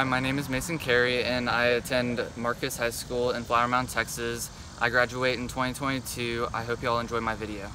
Hi, my name is Mason Cary and I attend Marcus High School in Flower Mound, Texas. I graduate in 2022. I hope you all enjoy my video.